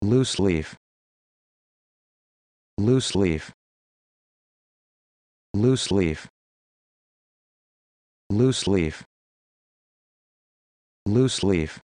loose leaf. Loose leaf. Loose leaf. Loose leaf. Loose leaf.